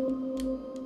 Música